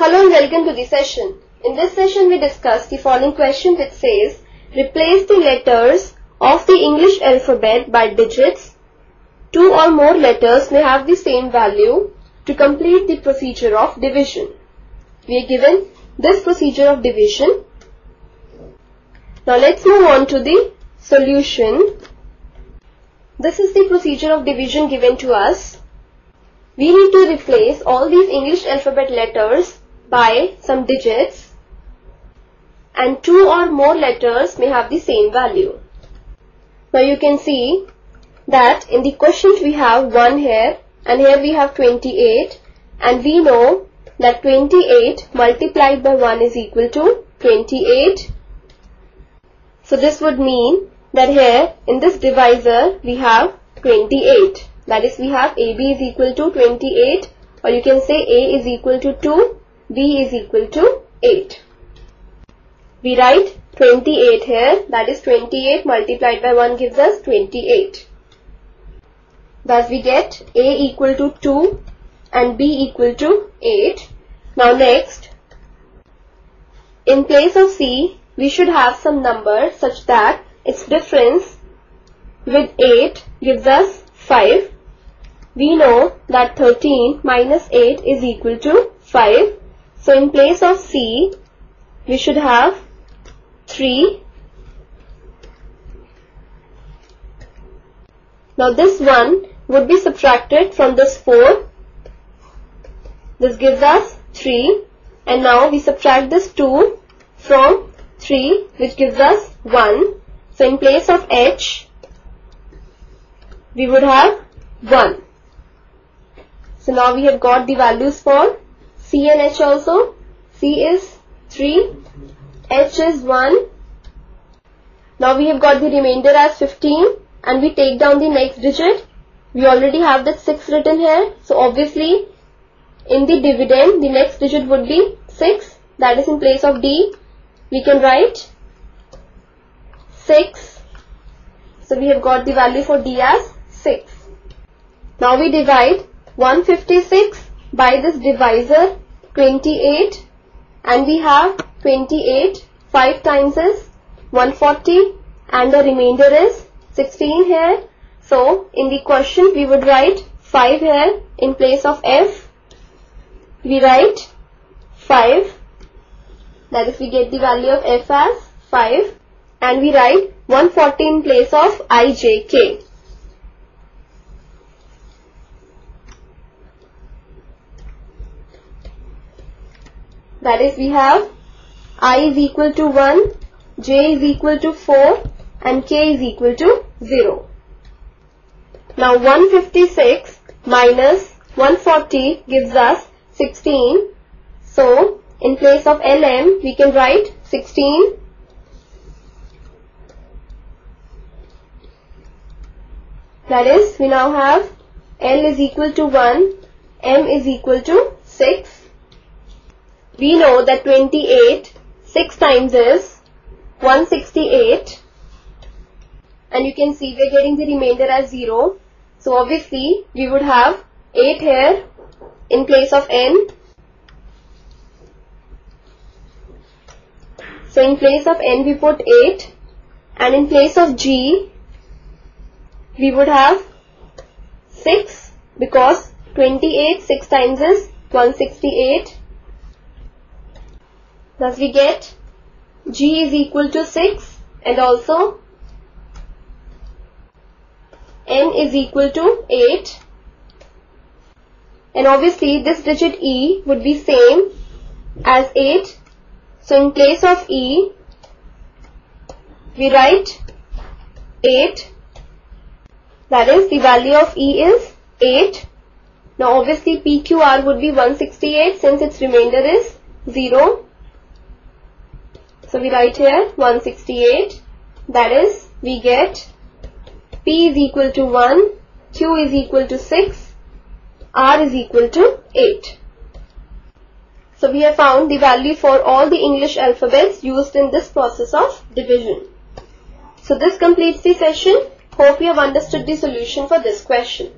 Hello and welcome to the session. In this session we discuss the following question which says replace the letters of the English alphabet by digits. Two or more letters may have the same value to complete the procedure of division. We are given this procedure of division. Now let's move on to the solution. This is the procedure of division given to us. We need to replace all these English alphabet letters by some digits and two or more letters may have the same value. Now you can see that in the quotient we have 1 here and here we have 28 and we know that 28 multiplied by 1 is equal to 28. So this would mean that here in this divisor we have 28. That is we have AB is equal to 28 or you can say A is equal to 2, B is equal to 8. We write 28 here that is 28 multiplied by 1 gives us 28. Thus we get A equal to 2 and B equal to 8. Now next, in place of C, we should have some number such that its difference with 8 gives us 5. We know that 13 minus 8 is equal to 5. So in place of C, we should have 3. Now this 1 would be subtracted from this 4. This gives us 3 and now we subtract this 2 from 3 which gives us 1. So in place of H we would have 1. So now we have got the values for C and H also. C is 3, H is 1. Now we have got the remainder as 15 and we take down the next digit. We already have that 6 written here. So obviously in the dividend the next digit would be 6 that is in place of D. We can write 6. So we have got the value for D as 6. Now we divide 156 by this divisor 28 and we have 28 5 times is 140 and the remainder is 16 here. So in the question we would write 5 here in place of F we write 5 that is we get the value of f as 5 and we write 140 in place of ijk. That is we have i is equal to 1, j is equal to 4 and k is equal to 0. Now 156 minus 140 gives us 16. So, in place of LM, we can write 16. That is, we now have L is equal to 1, M is equal to 6. We know that 28, 6 times is 168. And you can see we are getting the remainder as 0. So obviously, we would have 8 here in place of n. So in place of n we put 8 and in place of g we would have 6 because 28 6 times is 168. Thus we get g is equal to 6 and also n is equal to 8 and obviously this digit E would be same as 8. So in place of E, we write 8. That is the value of E is 8. Now obviously PQR would be 168 since its remainder is 0. So we write here 168. That is we get P is equal to 1, Q is equal to 6 r is equal to 8. So we have found the value for all the English alphabets used in this process of division. So this completes the session. Hope you have understood the solution for this question.